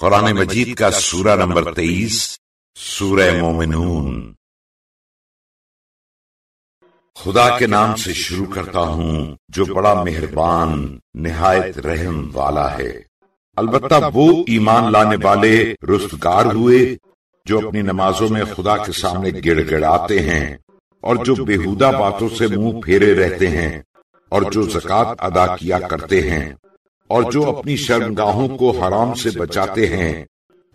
कुरान मजीद का सूरा नंबर तेईस सूरह मोमिनून खुदा के नाम से शुरू करता हूँ जो बड़ा मेहरबान निहायत रहम वाला है अलबत्ता वो ईमान लाने वाले रुस्तगार हुए जो अपनी नमाजों में खुदा के सामने गिड़गिड़ाते हैं और जो बेहुदा बातों से मुँह फेरे रहते हैं और जो जक़ात अदा किया करते हैं और जो अपनी शर्मगाहों को हराम से बचाते हैं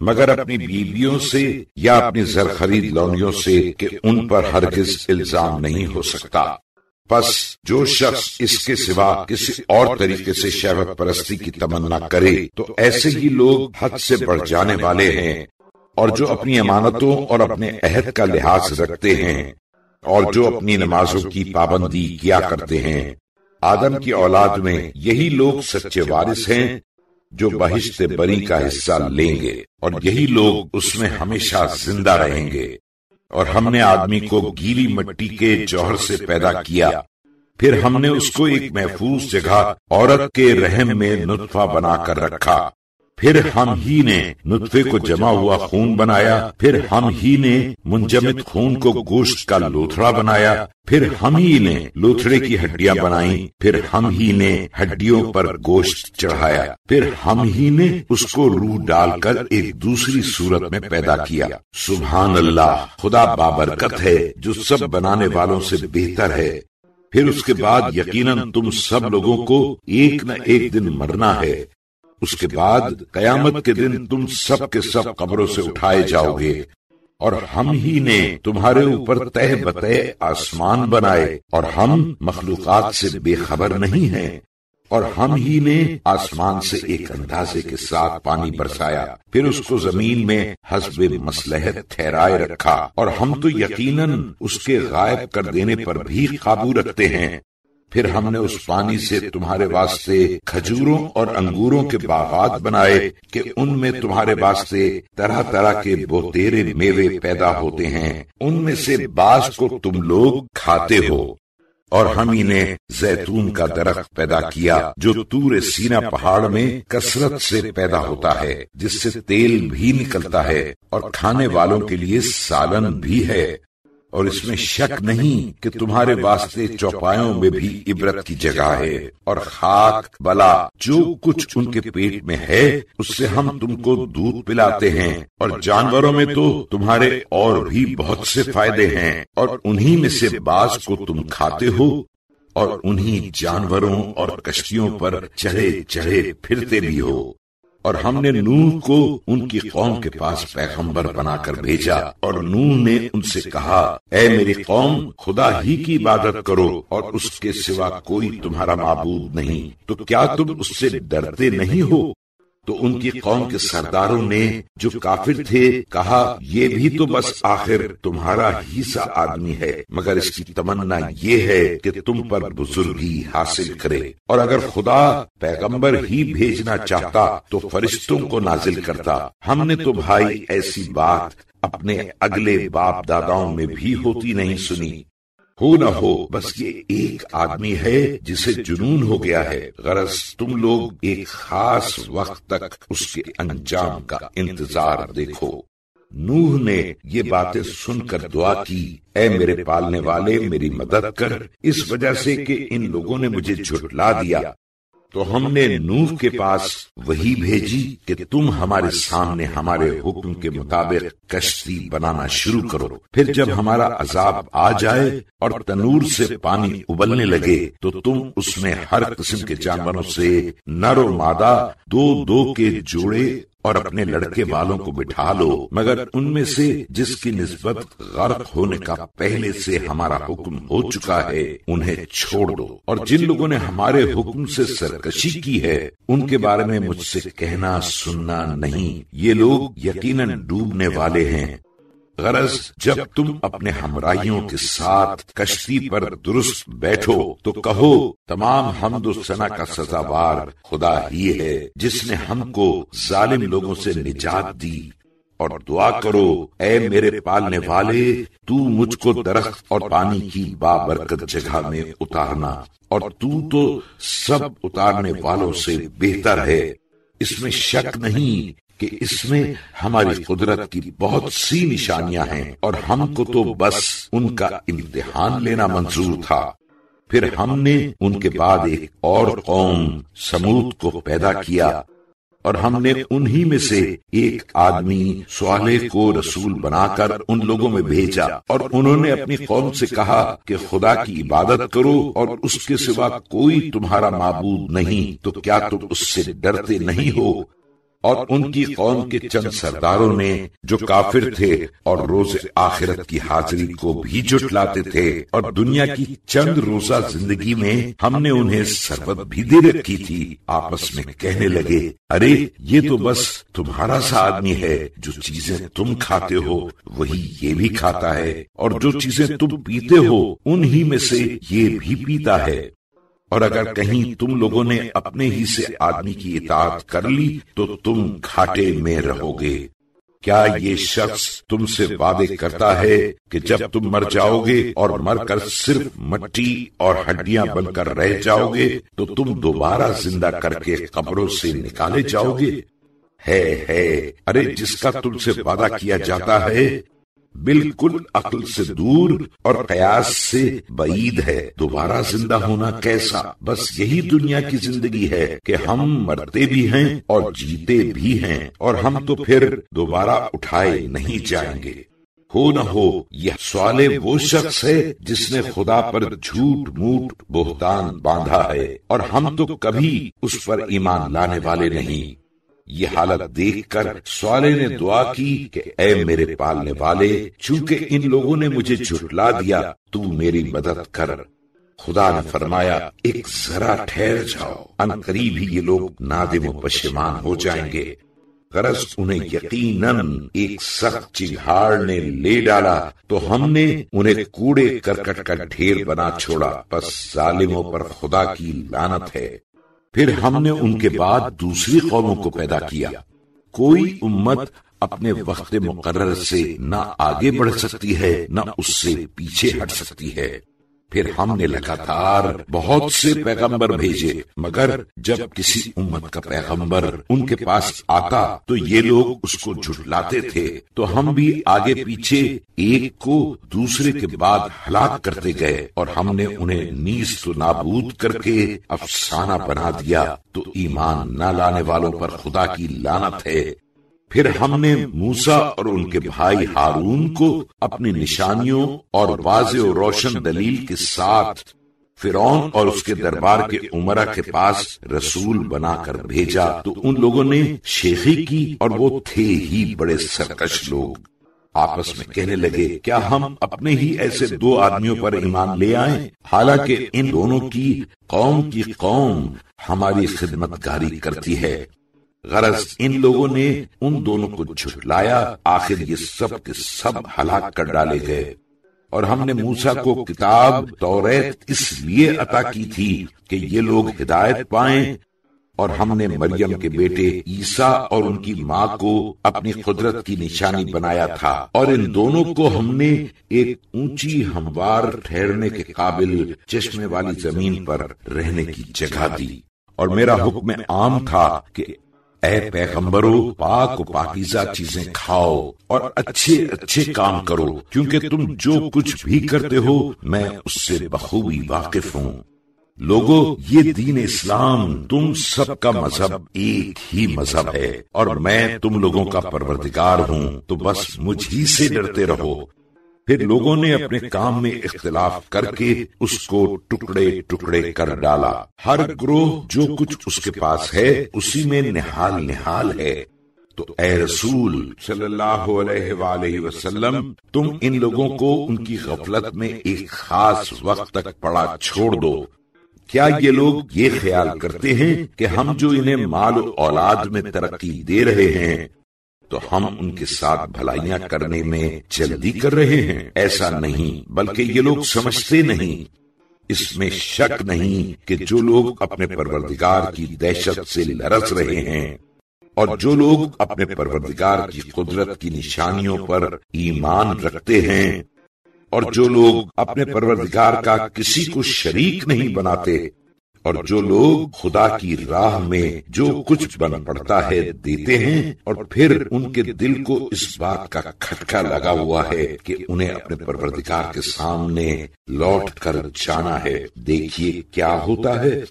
मगर अपनी बीवियों से या अपनी जर खरीद लौनियों से कि उन पर हरगिज इल्ज़ाम नहीं हो सकता। बस जो शख्स इसके सिवा किसी और तरीके से शहवत परस्ती की तमन्ना करे तो ऐसे ही लोग हद से बढ़ जाने वाले हैं। और जो अपनी अमानतों और अपने अहद का लिहाज रखते हैं और जो अपनी नमाजों की पाबंदी किया करते हैं। आदम की औलाद में यही लोग सच्चे वारिस हैं जो बहिश्त बरी का हिस्सा लेंगे और यही लोग उसमें हमेशा ज़िंदा रहेंगे। और हमने आदमी को गीली मिट्टी के जौहर से पैदा किया। फिर हमने उसको एक महफूज जगह औरत के रहम में नुतफा बनाकर रखा। फिर हम ही ने नुतफे को जमा हुआ खून बनाया, फिर हम ही ने मुंजमित खून को गोश्त का लोथड़ा बनाया, फिर हम ही ने लोथड़े की हड्डियाँ बनाई, फिर हम ही ने हड्डियों पर गोश्त चढ़ाया, फिर हम ही ने उसको रूह डालकर एक दूसरी सूरत में पैदा किया। सुबहान अल्लाह खुदा बाबरकत है जो सब बनाने वालों से बेहतर है। फिर उसके बाद यकीनन तुम सब लोगों को एक न एक दिन मरना है। उसके बाद कयामत के दिन तुम सब के सब कब्रों से उठाए जाओगे। और हम ही ने तुम्हारे ऊपर तय बतय आसमान बनाए और हम मखलूकत से बेखबर नहीं हैं। और हम ही ने आसमान से एक अंदाजे के साथ पानी बरसाया। फिर उसको ज़मीन में हसब मसलहत ठहराए रखा। और हम तो यकीनन उसके गायब कर देने पर भी काबू रखते हैं। फिर हमने उस पानी से तुम्हारे वास्ते खजूरों और अंगूरों के बागात बनाए कि उनमें तुम्हारे वास्ते तरह तरह के बोतेरे मेवे पैदा होते हैं। उनमें से बास को तुम लोग खाते हो। और हम ही ने जैतून का दरख्त पैदा किया, जो तूर सीना पहाड़ में कसरत से पैदा होता है, जिससे तेल भी निकलता है और खाने वालों के लिए सालन भी है। और इसमें शक नहीं कि तुम्हारे वास्ते चौपायों में भी इबरत की जगह है। और खाक, बला, जो कुछ उनके पेट में है, उससे हम तुमको दूध पिलाते हैं। और जानवरों में तो तुम्हारे और भी बहुत से फ़ायदे हैं। और उन्हीं में से बाज को तुम खाते हो, और उन्हीं जानवरों और कश्तियों पर चढ़े चढ़े फिरते भी हो। और हमने नूह को उनकी कौम के पास पैगंबर बनाकर भेजा और नूह ने उनसे कहा ए मेरी कौम खुदा ही की इबादत करो और उसके सिवा कोई तुम्हारा मबूद नहीं। तो क्या तुम उससे डरते नहीं हो? तो उनकी कौम के सरदारों ने जो काफिर थे कहा ये भी तो बस आखिर तुम्हारा ही सा आदमी है। मगर इसकी तमन्ना ये है कि तुम पर बुजुर्गी हासिल करे। और अगर खुदा पैगंबर ही भेजना चाहता तो फरिश्तों को नाजिल करता। हमने तो भाई ऐसी बात अपने अगले बाप दादाओं में भी होती नहीं सुनी। हो न हो, बस ये एक आदमी है जिसे जुनून हो गया है। गरज, तुम लोग एक खास वक्त तक उसके अंजाम का इंतज़ार देखो। नूह ने ये बातें सुनकर दुआ की, ऐ मेरे पालने वाले, मेरी मदद कर। इस वजह से कि इन लोगों ने मुझे झुटला दिया। तो हमने नूह के पास वही भेजी कि तुम हमारे सामने हमारे हुक्म के मुताबिक कश्ती बनाना शुरू करो। फिर जब हमारा अजाब आ जाए और तनूर से पानी उबलने लगे तो तुम उसमें हर किस्म के जानवरों से नर और मादा दो दो के जोड़े और अपने लड़के वालों को बिठा लो, मगर उनमें से जिसकी निस्बत गर्क होने का पहले से हमारा हुक्म हो चुका है, उन्हें छोड़ दो। और जिन लोगों ने हमारे हुक्म से सरकशी की है, उनके बारे में मुझसे कहना, सुनना नहीं। ये लोग यकीनन डूबने वाले हैं। गरज जब तुम अपने हमराहियों के साथ कश्ती पर दुरुस्त बैठो तो कहो तमाम हमद सना का सजावार खुदा ही है जिसने हमको जालिम लोगों से निजात दी। और दुआ करो ए मेरे पालने वाले तू मुझको दरख्त और पानी की बाबरकत जगह में उतारना। और तू तो सब उतारने वालों से बेहतर है इसमें शक नहीं कि इसमें हमारी कुदरत की बहुत सी निशानियाँ हैं और हमको तो बस उनका इम्तिहान लेना मंजूर था। फिर हमने उनके बाद एक और कौम, समूद को पैदा किया और हमने उन्हीं में से एक आदमी, स्वाले को रसूल बनाकर उन लोगों में भेजा और उन्होंने अपनी कौम से कहा कि खुदा की इबादत करो और उसके सिवा कोई तुम्हारा माबूद नहीं तो क्या तुम उससे डरते नहीं हो? और उनकी कौम के चंद सरदारों ने, जो काफिर थे और रोज आखिरत की हाजिरी को भी जुटलाते थे और दुनिया की चंद रोजा ज़िंदगी में हमने उन्हें सरबत भी दे रखी थी, आपस में कहने लगे, अरे, ये तो बस तुम्हारा सा आदमी है, जो चीज़ें तुम खाते हो, वही ये भी खाता है, और जो चीज़ें तुम पीते हो, उन्हीं में से ये भी पीता है। और अगर कहीं तुम लोगों ने अपने ही से आदमी की इतात कर ली तो तुम घाटे में रहोगे। क्या ये शख्स तुमसे वादे करता है कि जब तुम मर जाओगे और मरकर सिर्फ़ मट्टी और हड्डियाँ बनकर रह जाओगे तो तुम दोबारा ज़िंदा करके कब्रों से निकाले जाओगे? है है। अरे, जिसका तुमसे वादा किया जाता है बिल्कुल अक्ल से दूर और कयास से बईद है। दोबारा ज़िंदा होना कैसा? बस यही दुनिया की ज़िंदगी है कि हम मरते भी हैं और जीते भी हैं और हम तो फिर दोबारा उठाए नहीं जाएँगे। हो न हो, यह सवाले वो शख्स है जिसने खुदा पर झूठ मूठ बोहतान बांधा है और हम तो कभी उस पर ईमान लाने वाले नहीं। ये हालत देखकर सवाले ने दुआ की कि ए मेरे पालने वाले, चूँकि इन लोगों ने मुझे झुटला दिया, तू मेरी मदद कर। खुदा ने फरमाया, एक जरा ठहर जाओ अन करीब ही ये लोग नादिम पशेमान हो जाएँगे। गरज उन्हें यकीनन, एक सख्त चिघाड़ ने ले डाला तो हमने उन्हें कूड़े करकट का ढेर बना छोड़ा, बस जालिमों पर खुदा की लानत है। फिर हमने उनके बाद दूसरी कौमों को पैदा किया। कोई उम्मत अपने वक्त मुकर्र से न आगे बढ़ सकती है, न उससे पीछे हट सकती है। फिर हमने लगातार बहुत से पैगंबर भेजे, मगर जब किसी उम्मत का पैगंबर उनके पास आता तो ये लोग उसको झुटलाते थे। तो हम भी आगे पीछे एक को दूसरे के बाद हलाक करते गए और हमने उन्हें नीस तो नाबूद करके अफसाना बना दिया। तो ईमान न लाने वालों पर खुदा की लानत है। फिर हमने मूसा और उनके भाई हारून को अपनी निशानियों और वाज रोशन दलील के साथ फिरौन और उसके दरबार के उमरा के पास रसूल बनाकर भेजा। तो उन लोगों ने शेखी की और वो थे ही बड़े सरकश लोग। आपस में कहने लगे, क्या हम अपने ही ऐसे दो आदमियों पर ईमान ले आए? हालाँकि इन दोनों की कौम की कौम हमारी खिदमतगारी करती है। गरज इन लोगों ने उन दोनों को झुटलाया आखिर ये सब के सब हलाक कर डाले गए। और हमने मूसा को किताब, तौरेत इसलिए अता की थी कि ये लोग हिदायत पाएँ। और हमने मरियम के बेटे ईसा और उनकी माँ को अपनी कुदरत की निशानी बनाया था। और इन दोनों को हमने एक ऊँची हमवार ठहरने के काबिल चश्मे वाली ज़मीन पर रहने की जगह दी। और मेरा हुक्म आम था कि ए पैगम्बरो पाक पाकिजा चीज़ें खाओ और अच्छे अच्छे काम करो, क्योंकि तुम जो कुछ भी करते हो, मैं उससे बखूबी वाकिफ हूँ। लोगो, ये दीन इस्लाम तुम सबका मज़हब एक ही मज़हब है, और मैं तुम लोगों का परवरदिगार हूँ तो बस मुझ ही से डरते रहो। फिर लोगों ने अपने काम में इख्तलाफ करके उसको टुकड़े टुकड़े कर डाला। हर ग्रोह जो कुछ उसके पास है उसी में निहाल निहाल है। तो ए रसूल सल्लल्लाहु अलैहि वसल्लम तुम इन लोगों को उनकी गफलत में एक खास वक्त तक पड़ा छोड़ दो। क्या ये लोग ये ख्याल करते हैं कि हम जो इन्हें माल औलाद में तरक्की दे रहे हैं तो हम उनके साथ भलाइयाँ करने में जल्दी कर रहे हैं। ऐसा नहीं बल्कि ये लोग समझते नहीं। इसमें शक नहीं कि जो लोग अपने परवरदिगार की दहशत से लरस रहे हैं और जो लोग अपने परवरदिगार की कुदरत की निशानियों पर ईमान रखते हैं और जो लोग अपने परवरदिगार का किसी को शरीक नहीं बनाते और जो लोग खुदा की राह में जो कुछ बन पड़ता है देते हैं और फिर उनके दिल को इस बात का खटका लगा हुआ है कि उन्हें अपने परवरदिगार के सामने लौट कर जाना है। देखिए क्या होता है।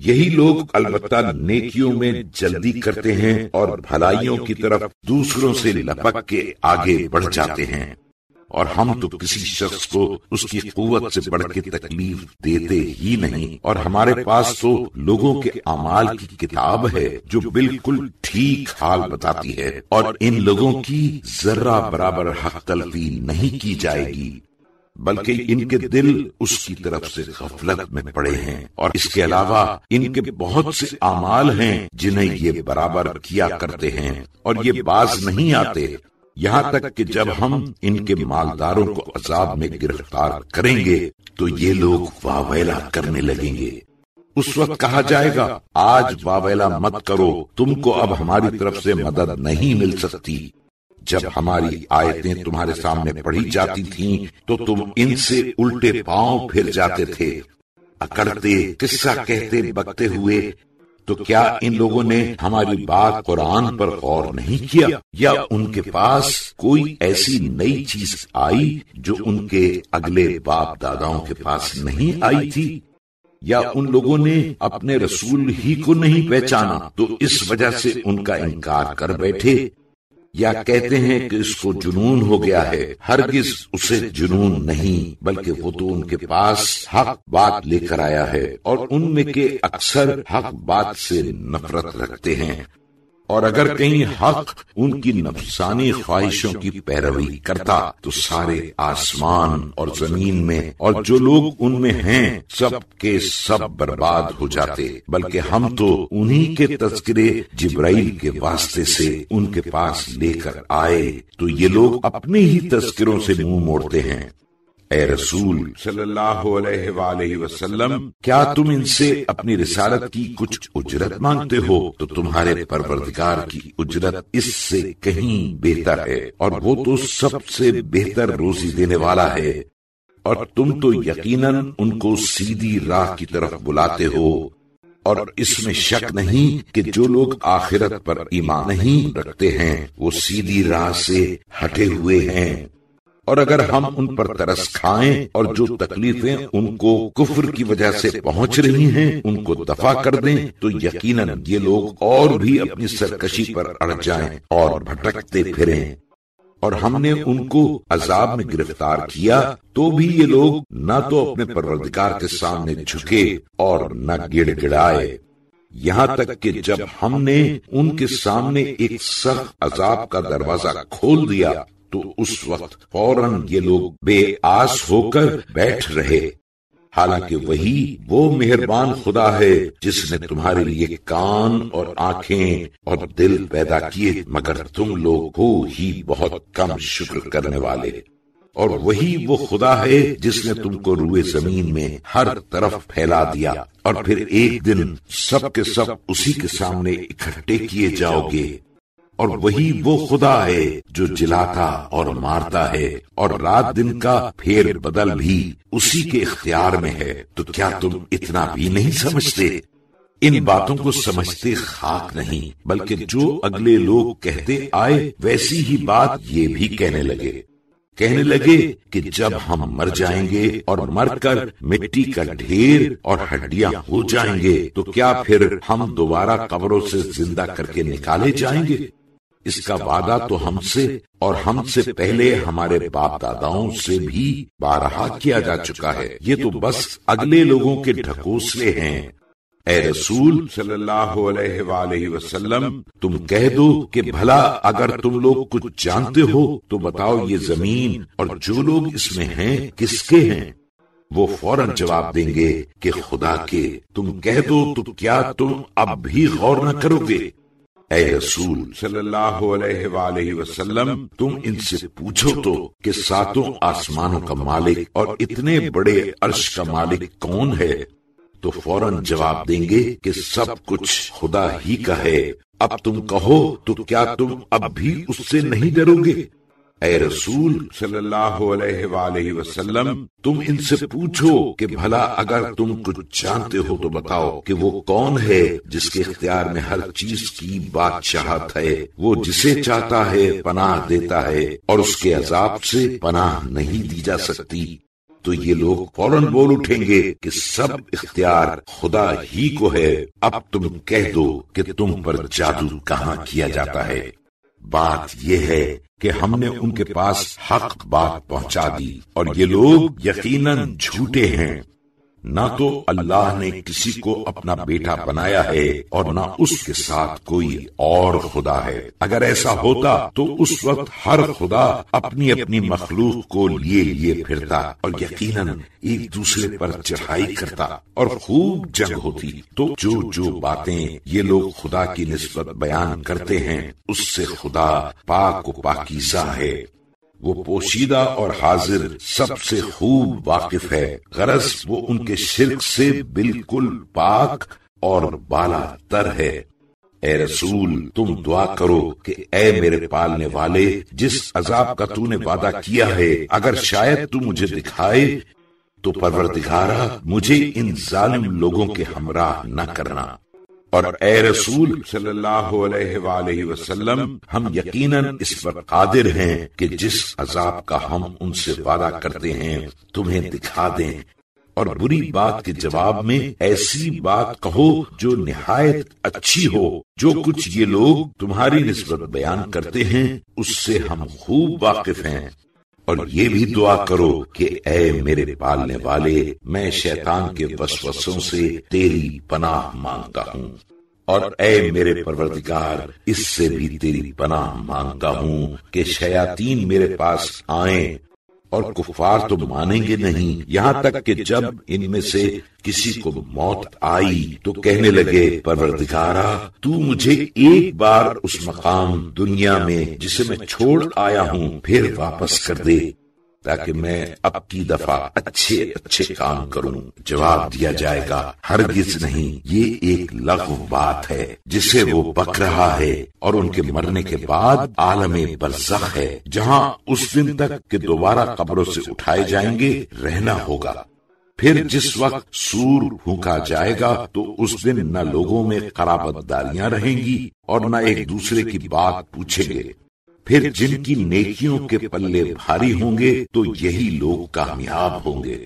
यही लोग अलबत्ता नेकियों में जल्दी करते हैं और भलाइयों की तरफ़ दूसरों से लपक के आगे बढ़ जाते हैं। और हम तो किसी शख्स को उसकी कुवत से बढ़ के तकलीफ़ देते ही नहीं। और हमारे पास तो लोगों के अमाल की किताब है, जो बिल्कुल ठीक हाल बताती है, और इन लोगों की जर्रा बराबर हक तलफी नहीं की जाएगी, बल्कि इनके दिल उसकी तरफ़ से गफलत में पड़े हैं। और इसके अलावा इनके बहुत से अमाल हैं, जिन्हें ये बराबर किया करते हैं, और ये बाज नहीं आते। यहाँ तक कि जब हम इनके मालदारों को अजाब में गिरफ़्तार करेंगे तो ये लोग वावेला करने लगेंगे। उस वक्त कहा जाएगा आज वावेला मत करो तुमको अब हमारी तरफ़ से मदद नहीं मिल सकती। जब हमारी आयतें तुम्हारे सामने पढ़ी जाती थीं, तो तुम इनसे उल्टे पाँव फिर जाते थे। अकड़ते किस्सा कहते बकते हुए तो क्या इन लोगों ने हमारी बात कुरान पर गौर नहीं किया? या उनके पास कोई ऐसी नई चीज़ आई जो उनके अगले बाप दादाओं के पास नहीं आई थी? या उन लोगों ने अपने रसूल ही को नहीं पहचाना? तो इस वजह से उनका इनकार कर बैठे। या कहते हैं कि इसको जुनून हो गया है। हरगिज उसे जुनून नहीं, बल्कि वो तो उनके पास हक बात लेकर आया है और उनमें के अक्सर हक बात से नफरत रखते हैं। और अगर कहीं हक उनकी नफसानी ख्वाहिशों की पैरवी करता तो सारे आसमान और ज़मीन में और जो लोग उनमें हैं सब के सब बर्बाद हो जाते। बल्कि हम तो उन्हीं के तस्करे जिब्राइल के वास्ते से उनके पास लेकर आए। तो ये लोग अपने ही तस्करों से मुँह मोड़ते हैं। ए रसूल वसल्लम, क्या तुम इनसे अपनी रिसालत की कुछ उजरत मांगते हो? तो तुम्हारे परवरदिगार की उजरत इससे कहीं बेहतर है, और वो तो सबसे बेहतर रोजी देने वाला है। और तुम तो यकीनन उनको सीधी राह की तरफ़ बुलाते हो, और इसमें शक नहीं कि जो लोग आखिरत पर ईमान नहीं रखते हैं, वो सीधी राह से हटे हुए हैं। और अगर हम उन पर तरस खाएँ और जो तकलीफें उनको कुफर की वजह से पहुँच रही हैं, उनको दफ़ा कर दें तो यकीनन ये लोग और भी अपनी सरकशी पर अड़ जाएँ और भटकते फिरें। और हमने उनको अजाब में गिरफ़्तार किया तो भी ये लोग न तो अपने परवरदिगार के सामने झुके और न गिड़ गिड़ाए यहाँ तक कि जब हमने उनके सामने एक सख्त अजाब का दरवाज़ा खोल दिया तो उस वक्त फ़ौरन ये लोग बेआस होकर बैठ रहे। हालाँकि वही वो मेहरबान खुदा है जिसने तुम्हारे लिए कान और आँखें और दिल पैदा किए, मगर तुम लोग हो ही बहुत कम शुक्र करने वाले। और वही वो खुदा है जिसने तुमको रुए ज़मीन में हर तरफ़ फैला दिया, और फिर एक दिन सब के सब उसी के सामने इकट्ठे किए जाओगे। और वही वो खुदा है जो जिलाता और मारता है और रात दिन का फेर बदल भी उसी के इख्तियार में है। तो क्या तुम इतना भी नहीं समझते? इन बातों को समझते खाक नहीं, बल्कि जो अगले लोग कहते आए, वैसी ही बात ये भी कहने लगे। कहने लगे कि जब हम मर जाएँगे और मरकर मिट्टी का ढेर और हड्डियाँ हो जाएँगे तो क्या फिर हम दोबारा कब्रों से ज़िंदा करके निकाले जाएँगे? इसका वादा तो हमसे और हमसे पहले हमारे बाप दादाओं से भी बारहा किया जा चुका है। ये तो बस अगले लोगों के ढकोसले हैं। ए रसूल सल्लल्लाहु अलैहि वसल्लम, तुम कह दो कि भला अगर तुम लोग कुछ जानते हो तो बताओ ये ज़मीन और जो लोग इसमें हैं, किसके हैं? वो फ़ौरन जवाब देंगे कि खुदा के। तुम कह दो तो क्या तुम अब भी गौर न करोगे? ए रसूल, सल्लल्लाहु अलैहि वसल्लम, तुम इनसे पूछो तो कि सातों आसमानों का मालिक और इतने बड़े अर्श का मालिक कौन है? तो फ़ौरन जवाब देंगे कि सब कुछ खुदा ही का है। अब तुम कहो तो क्या तुम अब भी उससे नहीं डरोगे? ए रसूल सल्लल्लाहु अलैहि वसल्लम, तुम इनसे पूछो कि भला अगर तुम कुछ जानते हो तो बताओ कि वो कौन है जिसके इख्तियार में हर चीज़ की बादशाहत है। वो जिसे चाहता है पनाह देता है और उसके अजाब से पनाह नहीं दी जा सकती। तो ये लोग फ़ौरन बोल उठेंगे कि सब इख्तियार खुदा ही को है। अब तुम कह दो कि तुम पर जादू कहाँ किया जाता है। बात यह है कि हमने उनके पास हक बात पहुँचा दी और ये लोग यकीनन झूठे हैं। न तो अल्लाह ने किसी को अपना बेटा बनाया है और न उसके साथ कोई और खुदा है। अगर ऐसा होता तो उस वक्त हर खुदा अपनी अपनी मखलूक को लिए लिए फिरता और यकीनन एक दूसरे पर चढ़ाई करता और खूब जंग होती। तो जो जो बातें ये लोग खुदा की नस्बत बयान करते हैं, उससे खुदा पाक पाकिजा है। वो पोशीदा और हाजिर सबसे खूब वाकिफ है। गरज वो उनके शिरक से बिल्कुल पाक और बाला तर है। ए रसूल, तुम दुआ करो कि ए मेरे पालने वाले, जिस अजाब का तूने वादा किया है, अगर शायद तू मुझे दिखाए तो परवरदिगारा, मुझे इन जालिम लोगों के हमराह न करना। और ए रसूल सल्लल्लाहु वसल्लम, हम यकीनन इस पर कादिर हैं कि जिस अजाब का हम उनसे वादा करते हैं, तुम्हें दिखा दें। और बुरी बात के जवाब में ऐसी बात कहो जो निहायत अच्छी हो, जो कुछ ये लोग तुम्हारी नस्बत बयान करते हैं, उससे हम खूब वाकिफ हैं। और ये भी दुआ करो कि, ऐ मेरे पालने वाले, मैं शैतान के वसवसों से तेरी पनाह माँगता हूँ। और ऐ मेरे परवरदिगार, इससे भी तेरी पनाह माँगता हूँ कि शयातीन मेरे पास आए और कुफार तो मानेंगे नहीं। यहाँ तक कि जब इनमें से किसी को मौत आई तो कहने लगे, परवरदिगारा, तू मुझे एक बार उस मकाम दुनिया में, जिसे मैं छोड़ आया हूँ, फिर वापस कर दे। ताकि मैं अब की दफ़ा अच्छे अच्छे काम करूँ। जवाब दिया जाएगा, हरगिज नहीं, ये एक लघु बात है, जिसे वो बक रहा है और उनके मरने के बाद आलम बरसख है। जहाँ उस दिन तक के दोबारा कब्रों से उठाए जाएँगे, रहना होगा। फिर जिस वक्त सूर फूका जाएगा तो उस दिन न लोगों में कराबतदारियाँ रहेंगी और न एक दूसरे की बात पूछेंगे। फिर जिनकी नेकियों के पल्ले भारी होंगे तो यही लोग कामयाब होंगे।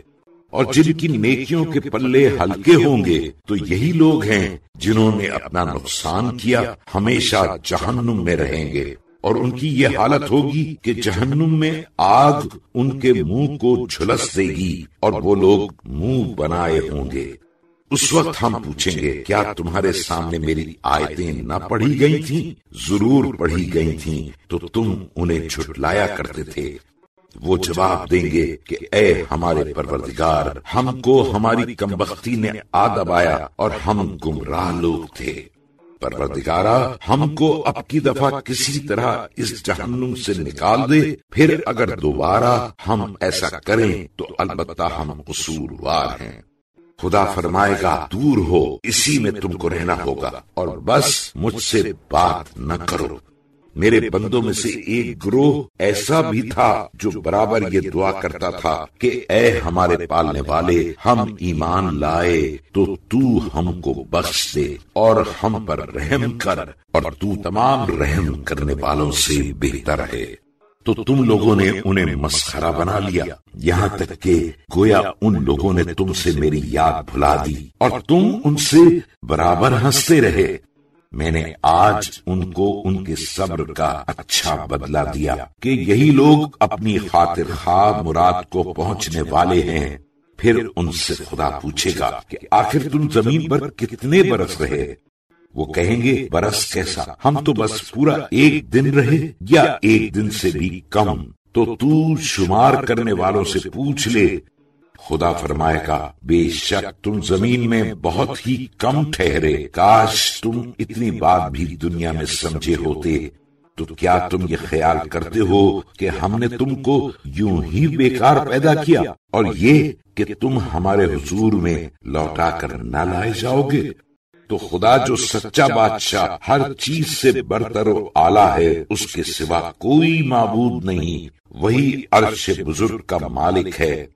और जिनकी नेकियों के पल्ले हल्के होंगे तो यही लोग हैं जिन्होंने अपना नुकसान किया हमेशा जहन्नुम में रहेंगे। और उनकी ये हालत होगी कि जहन्नुम में आग उनके मुँह को झुलस देगी और वो लोग मुँह बनाए होंगे। उस वक्त हम पूछेंगे क्या तुम्हारे सामने मेरी आयतें न पढ़ी गई थीं? ज़रूर पढ़ी गई थीं, तो तुम उन्हें छुटलाया करते थे। वो जवाब देंगे कि ए हमारे परवरदिगार हमको हमारी कमबख्ती ने आ दबाया और हम गुमराह लोग थे। परवरदिगारा हमको अब की दफ़ा किसी तरह इस जहन्नुम से निकाल दे। फिर अगर दोबारा हम ऐसा करें तो अलबत्ता हम कसूरवार हैं। खुदा फरमाएगा, दूर हो, इसी में तुमको रहना होगा, और बस मुझसे बात न करो। मेरे बंदों में से एक ग्रोह ऐसा भी था जो बराबर ये दुआ करता था कि ए हमारे पालने वाले, हम ईमान लाए तो तू हमको बख्श दे, और हम पर रहम कर, और तू तमाम रहम करने वालों से बेहतर है। तो तुम लोगों ने उन्हें मस्खरा बना लिया। यहाँ तक के गोया उन लोगों ने तुमसे मेरी याद भुला दी और तुम उनसे बराबर हँसते रहे। मैंने आज उनको उनके सब्र का अच्छा बदला दिया कि यही लोग अपनी खातिर खा मुराद को पहुँचने वाले हैं। फिर उनसे खुदा पूछेगा कि आखिर तुम ज़मीन पर कितने बरस रहे? वो कहेंगे, बरस कैसा? हम तो बस पूरा एक दिन रहे या एक दिन से भी कम? तो तू शुमार करने वालों से पूछ ले। खुदा फरमाएगा, बेशक तुम ज़मीन में बहुत ही कम ठहरे। काश तुम इतनी बात भी दुनिया में समझे होते। तो क्या तुम ये ख्याल करते हो कि हमने तुमको यूँ ही बेकार पैदा किया? और ये कि तुम हमारे हुजूर में लौटा कर न लाए जाओगे? तो खुदा जो सच्चा बादशाह हर चीज़ से बरतर आला है, उसके सिवा कोई मबूद नहीं। वही अर्श बुज़ुर्ग का मालिक है।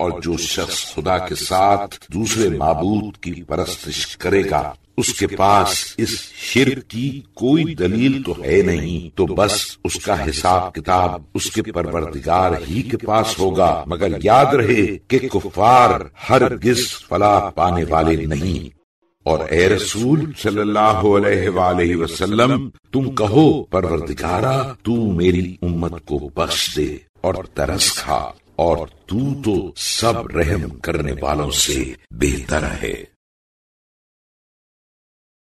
और जो शख्स खुदा के साथ दूसरे मबूद की परस्तिश करेगा, उसके पास इस शिर की कोई दलील तो है नहीं तो बस उसका हिसाब किताब उसके परवरदिगार ही के पास होगा। मगर याद रहे कि कुफार हर गिस फला पाने वाले नहीं। और ए रसूल सल्लल्लाहु अलैहि वसल्लम, तुम कहो, परवरदिगारा, तू मेरी उम्मत को बख्श दे और तरस खा, और तू तो सब रहम करने वालों से बेहतर है।